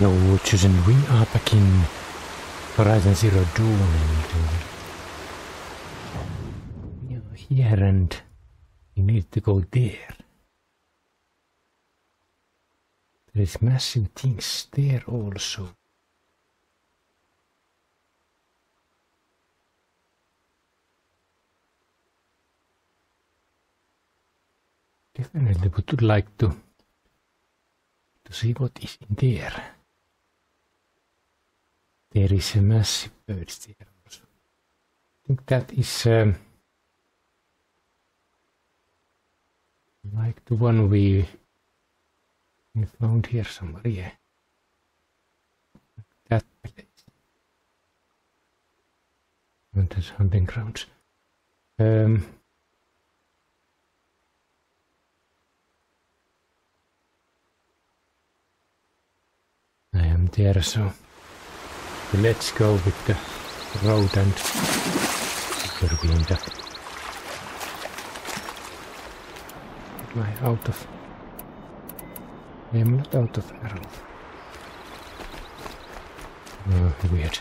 No, Chosen, we are back in Horizon Zero Dawn and uh, we are here and we need to go there. There is massive things there also. Definitely would like to to see what is in there. There is a massive bird there. I think that is um, like the one we, we found here somewhere, yeah. That place. There's hunting grounds. Um, I am there, so let's go with the road and that. Am I out of... I am not out of arrow. Oh, weird.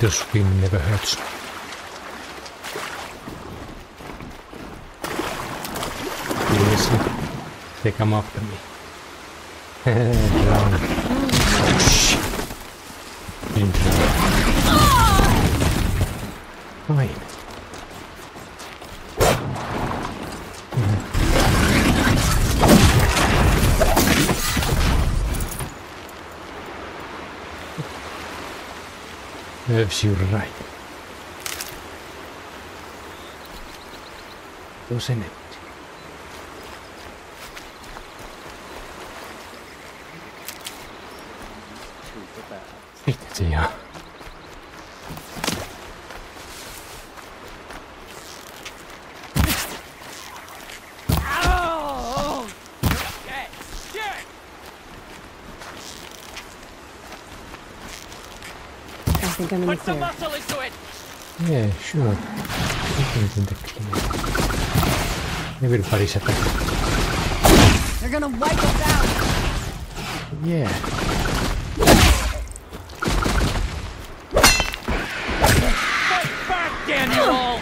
The swim never hurts. Seriously, they come after me. Drown. Shit. Didn't Fine. Serves you right. Doesn't it? Yeah. think I'm in Put the some muscle into it! Yeah, sure. Everything's in the clear. Everybody's at the... They're gonna wipe us out! Yeah. Fight back, Daniel!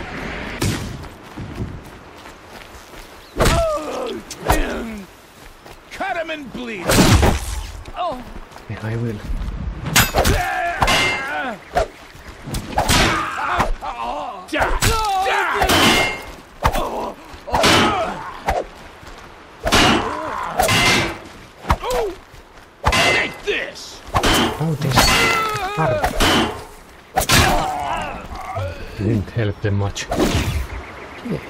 Cut him and bleed. Oh! Yeah, I will. Take this. Oh, this hard. Didn't help them much. Yeah.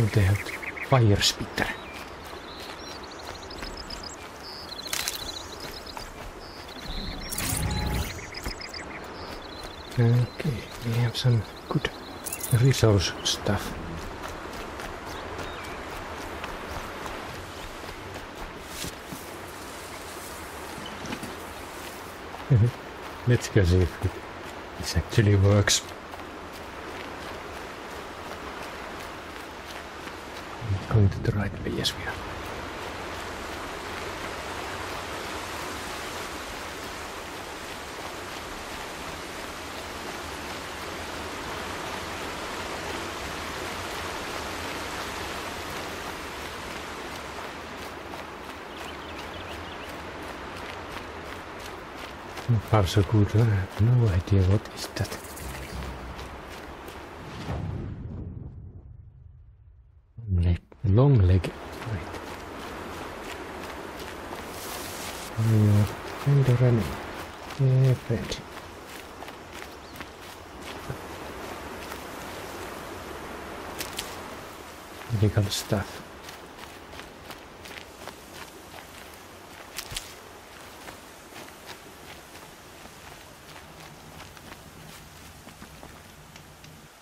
They have fire spitter. Okay, we have some good resource stuff. Let's mhm. go see if it, this actually works. Going to the right way. Yes, we are. So good. I have no idea what is that. Leg, long leg. Right. Joo, Endoran yeah, friend. Medical stuff.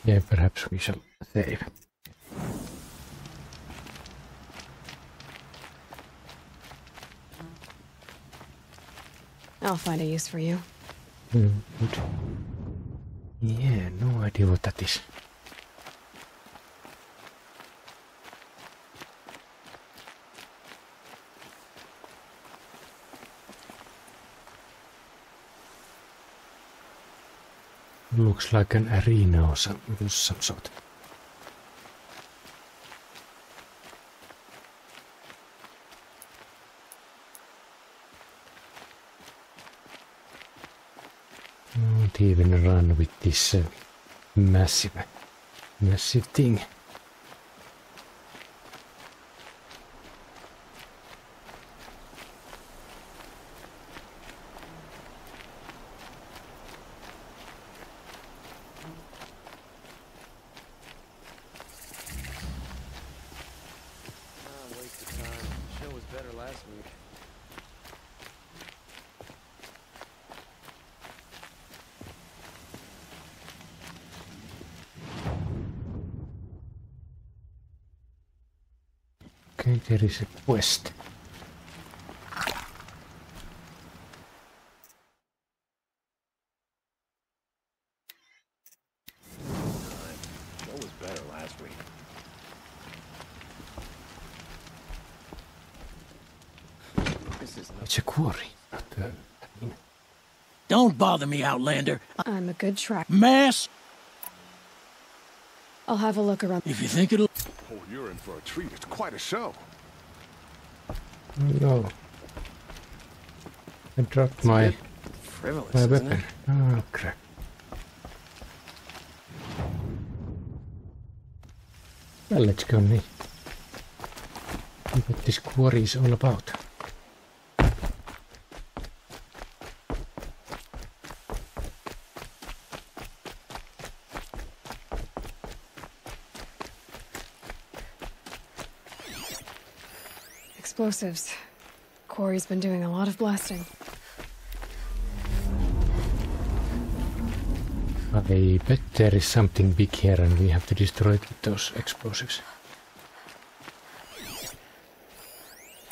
Yeah, perhaps we shall save. I'll find a use for you. Yeah, no idea what that is. Looks like an arena or some, some sort. Not even run with this uh, massive, massive thing. Ah, waste of time. The show was better last week. Okay, there is a quest. Show was better last week. This is not It's a quarry, not a mine. Don't bother me, Outlander. I'm a good track. Mass, I'll have a look around. if you think it'll... Oh, you're in for a treat. It's quite a show. No. I dropped my, frivolous, my weapon. Oh, crap. Well, let's go, Nick. See what this quarry is all about. Explosives. Quarry's been doing a lot of blasting. I bet there is something big here and we have to destroy it with those explosives.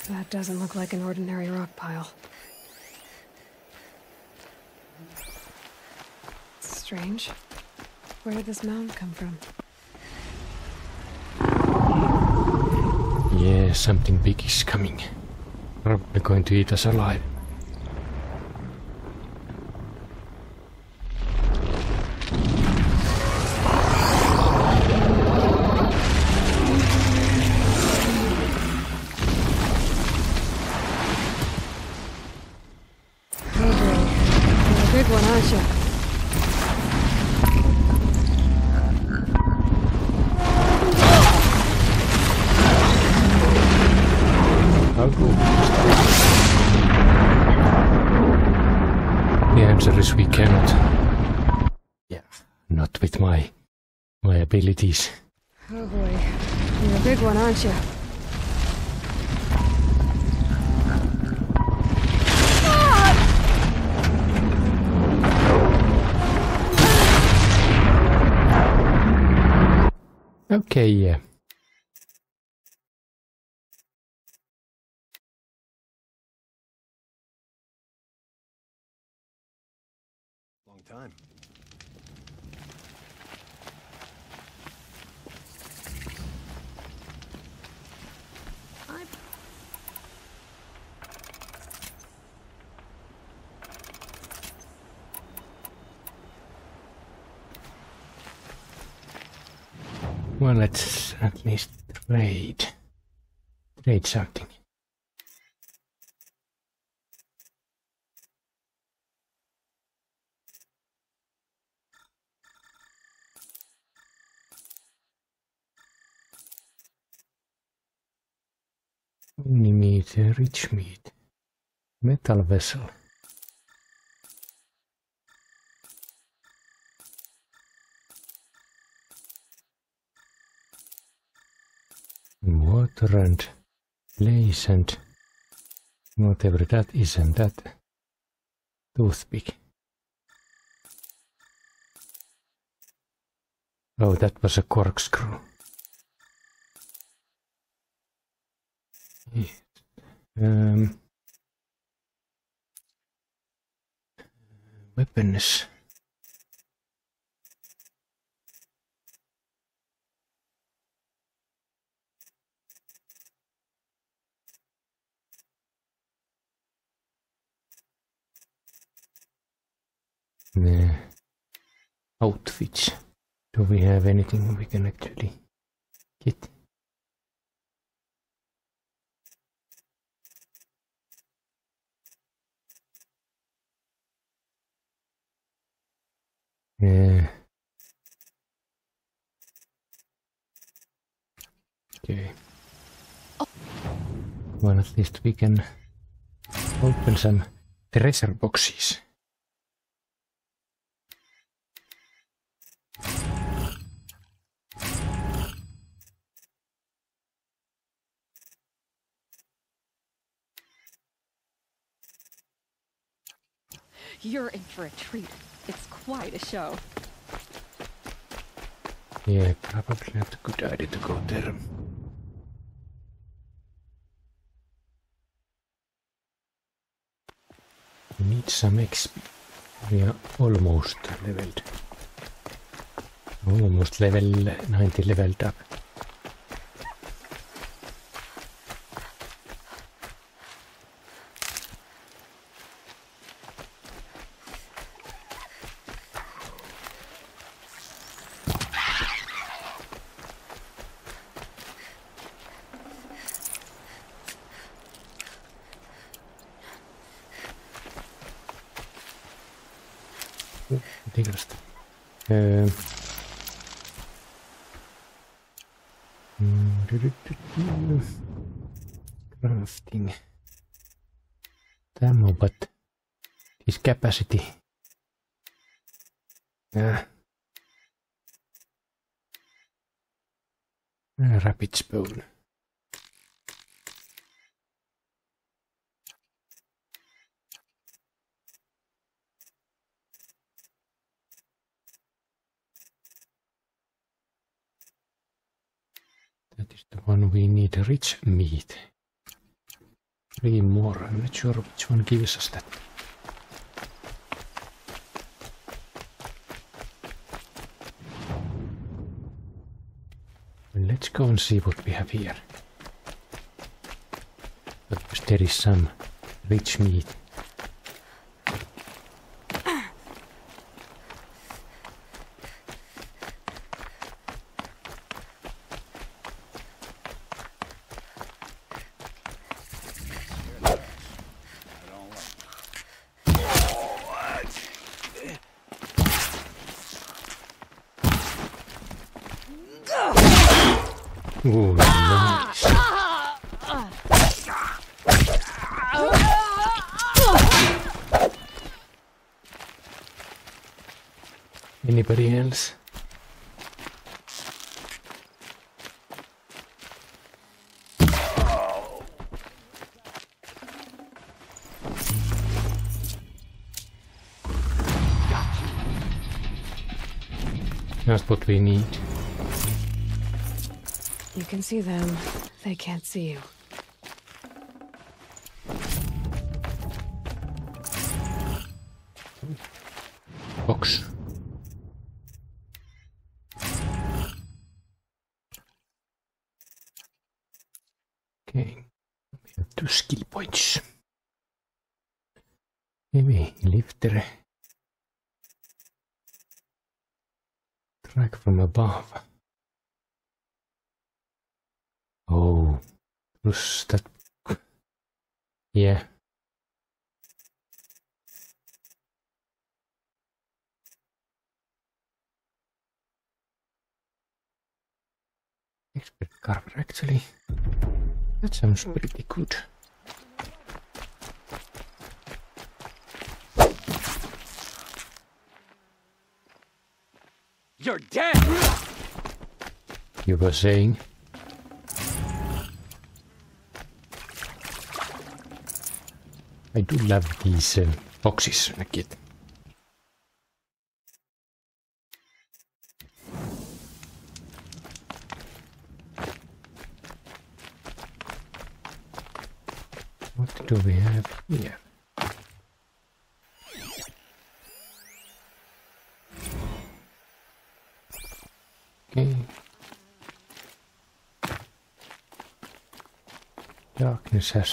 That doesn't look like an ordinary rock pile. Strange. Where did this mound come from? Yeah, something big is coming. Hmm. Probably going to eat us alive. Okay, yeah. Long time. Well, let's at least trade. Trade something. Only meat, rich meat. Metal vessel. Water and place and whatever that is and that toothpick. Oh, that was a corkscrew. Um, weapons. The outfits. Do we have anything we can actually get? Yeah. Okay. Well, at least we can open some treasure boxes. You're in for a treat. It's quite a show. Yeah, probably not a good idea to go there. We need some XP. We are almost leveled. Almost level 90 leveled up. Ridiculous. Uh, mm, du-du-du-du. Crafting. Ammo, but his capacity. Yeah. Uh, rapid spoon. That is the one we need. Rich meat. Three more. I'm not sure which one gives us that. Let's go and see what we have here. But there is some rich meat. Ooh, nice. Anybody else? Just what we need. You can see them. They can't see you. Box. Okay. We have two skill points. Heavy lifter. Track from above. Oh, plus that. Yeah. Expert carver, actually. That sounds pretty good. You're dead! You were saying? I do love these uh, boxes, Nakit. What do we have here? sehr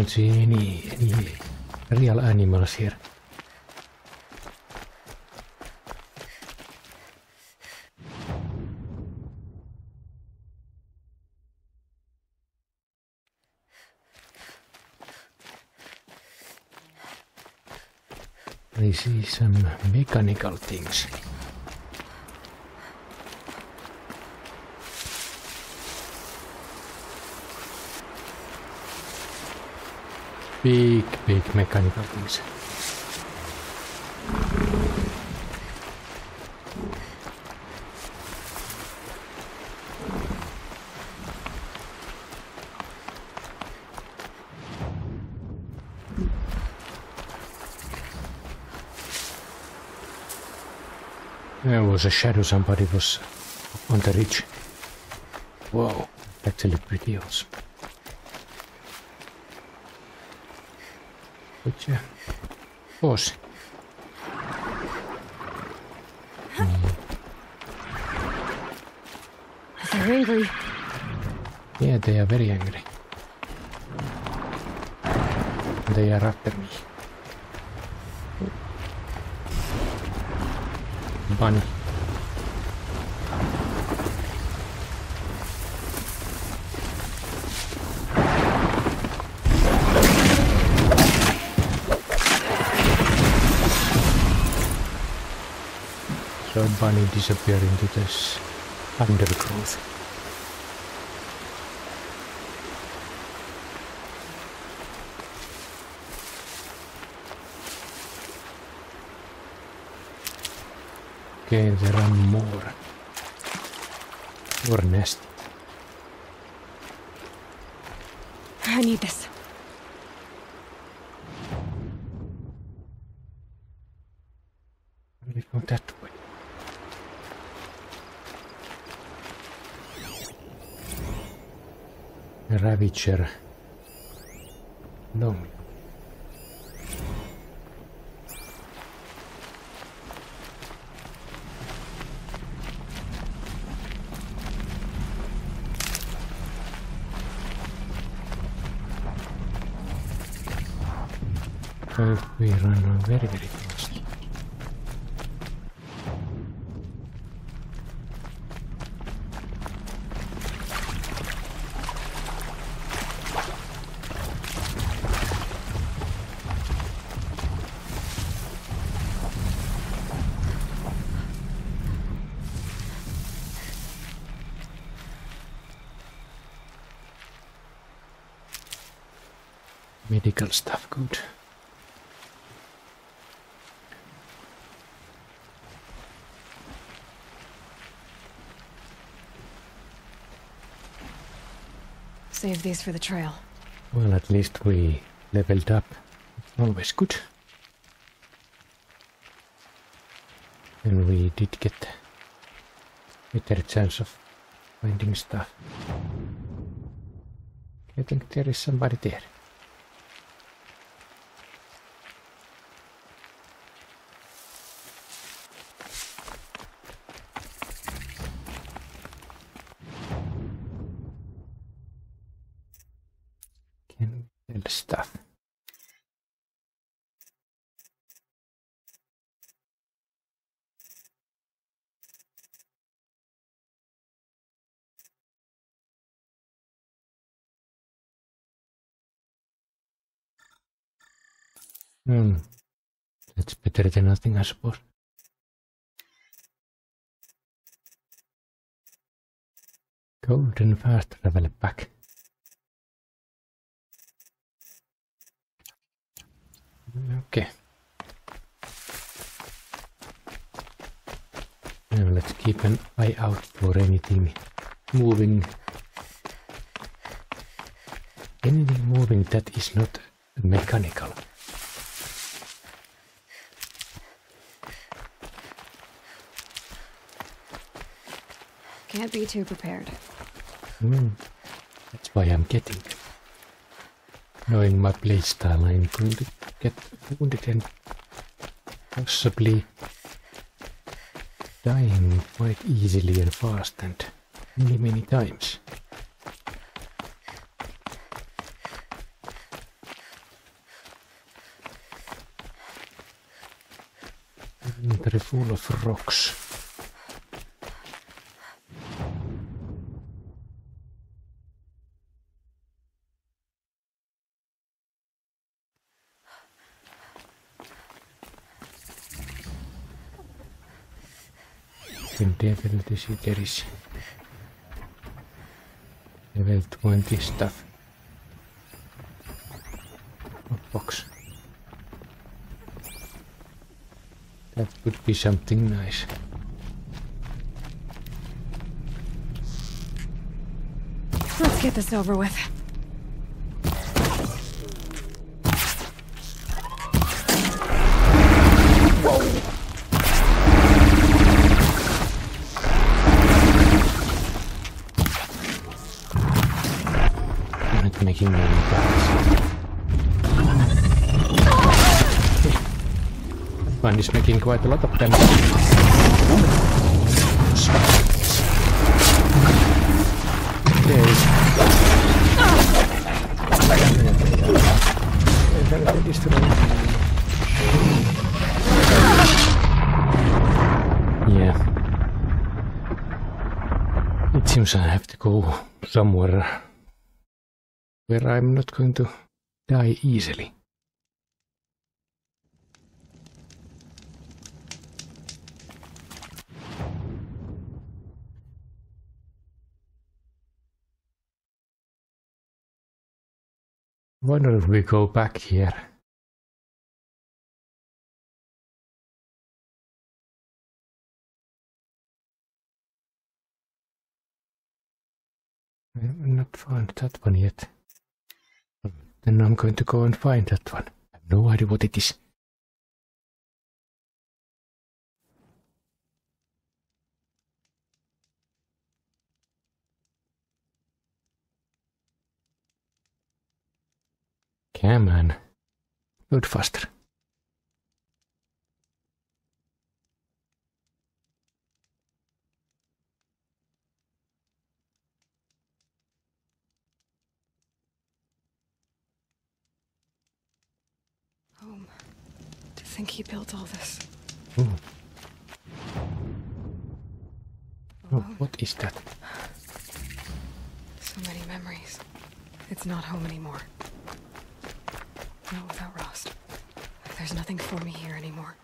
don't see any any real animals here. I see some mechanical things. Big, big mechanical things. There was a shadow, somebody was on the ridge. Wow, actually pretty awesome. Which, was. They're angry. Yeah, they are very angry. They are after me. Bunny. So bunny disappear into this undergrowth. Okay, there are more. More nest. I need this. We go that way. Ravager. No. So we run on very, very fast. Medical stuff, good. Save these for the trail. Well, at least we leveled up. Always good. And we did get better chance of finding stuff. I think there is somebody there. Can we sell stuff? Hmm. That's better than nothing, I suppose. Golden fast travel back. Okay. Now let's keep an eye out for anything moving. Anything moving that is not mechanical. Can't be too prepared. Hmm. That's why I'm getting. Knowing my playstyle, I'm going to get wounded and possibly dying quite easily and fast and many, many times. Inventory full of rocks. Definitely see there is level 20 stuff. What box? That would be something nice. Let's get this over with. Making any plans. One is making quite a lot of damage. Okay. Yeah. It seems I have to go somewhere where I'm not going to die easily. Wonder if we go back here. I have not found that one yet. Then I'm going to go and find that one. I have no idea what it is. Come on. Load faster. Home. To think he built all this. Ooh. Oh, what is that? So many memories. It's not home anymore. Not without Rost. There's nothing for me here anymore.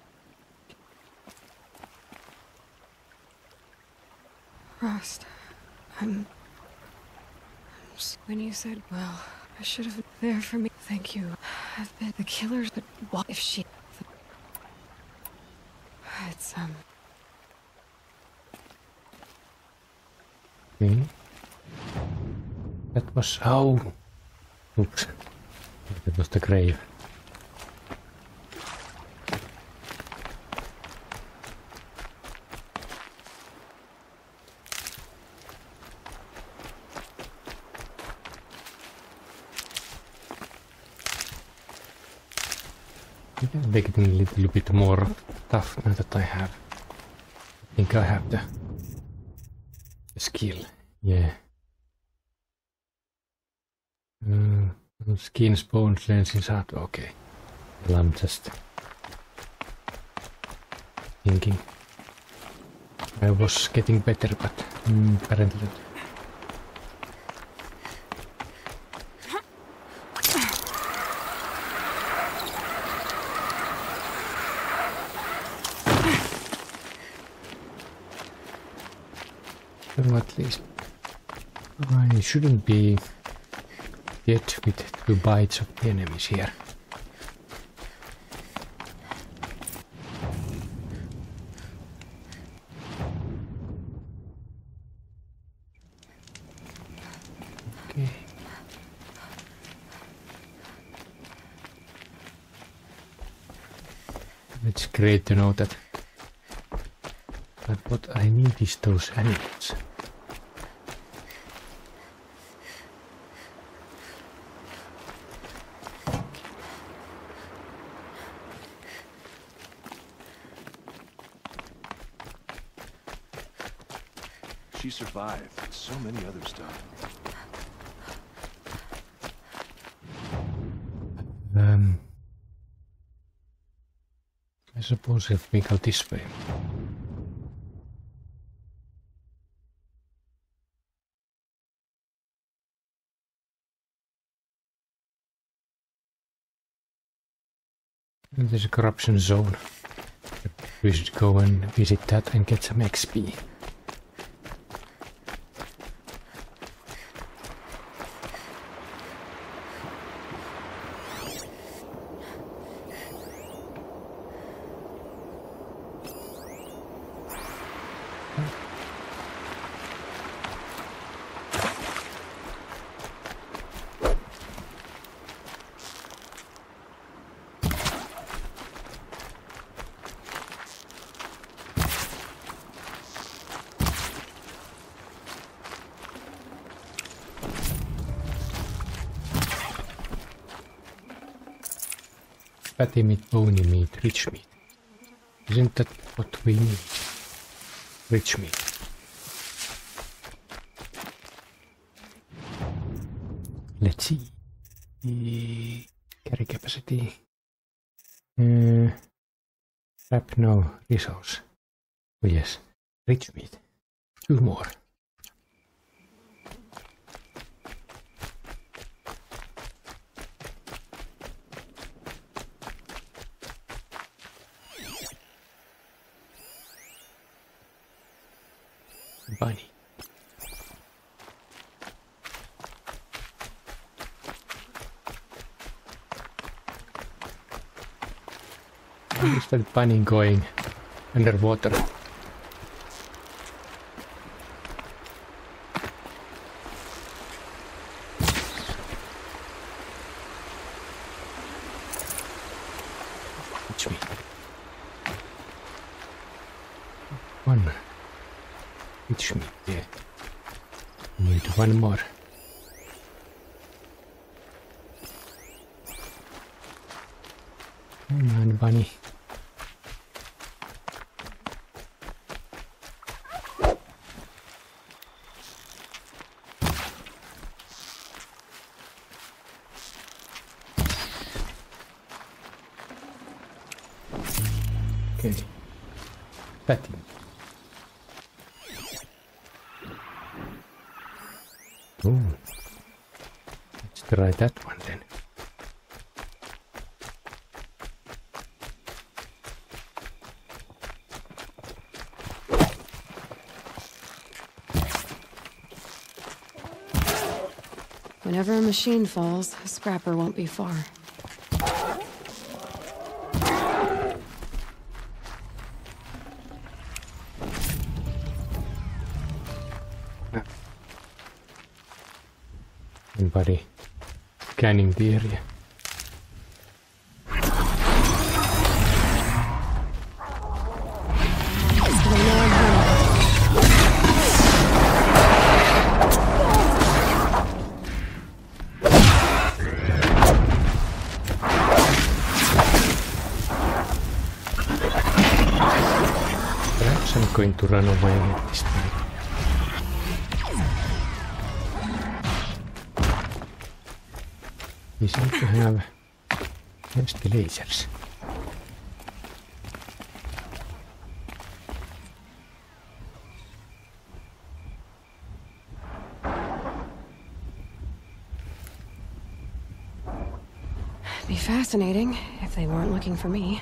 Rost, I'm. I'm When you said, well, I should have been there for me. Thank you. I've been the killers, but what if she. It's, um. Okay. That was oh. Oops. That was the grave. Make it a little bit more tough now that I have. I think I have the, the skill. Yeah. Uh, skin, bones, lenses, heart. Okay. Well, I'm just thinking. I was getting better, but mm, apparently. not. Well, at least I shouldn't be yet with two bites of the enemies here. Great to know that. But what I need is those animals. She survived. and So many others died. Um, I suppose if we go this way. There's a corruption zone. We should go and visit that and get some XP. Fatty meat, bony meat, rich meat. Isn't that what we need? Rich meat. Let's see. The carry capacity. Uh, no resource. Oh yes, rich meat. Two more. Bunny. Where is that bunny going underwater? One more. Come on, bunny. Okay. Patty. Let's try that one then. Whenever a machine falls, a scrapper won't be far. Anybody scanning the area? They know I'm home. Perhaps I'm We seem to have just the lasers. Be fascinating if they weren't looking for me.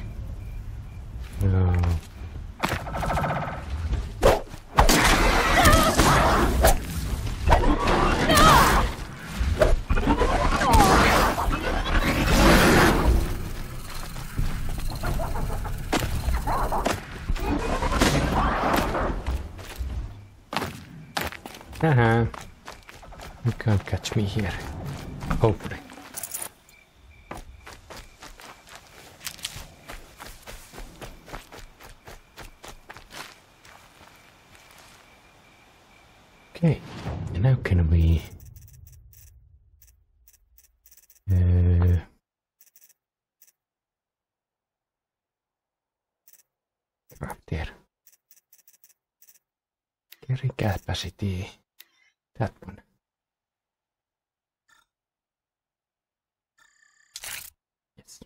No. Haha. You can't catch me here. Hopefully. Okay, now can we... Uh, craft there. Carry capacity. That one. Yes.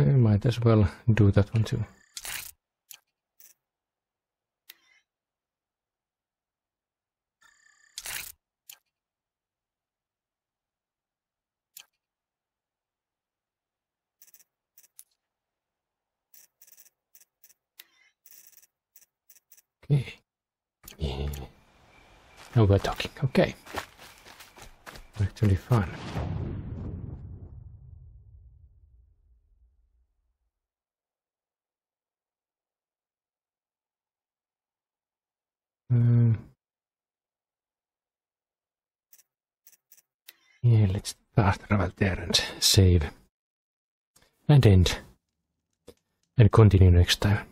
I might as well do that one too. Okay. Yeah. Now we're talking. Okay. Actually fun. Um, yeah, let's fast travel there and save. And end. And continue next time.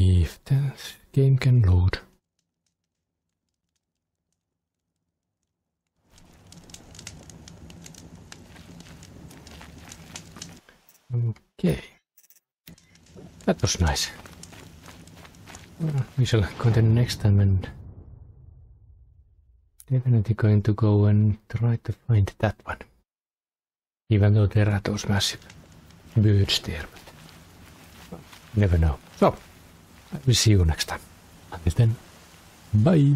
If the game can load. Okay. That was nice. Well, we shall continue next time and definitely going to go and try to find that one. Even though there are those massive birds there, but never know. So, I will see you next time. Until then, bye.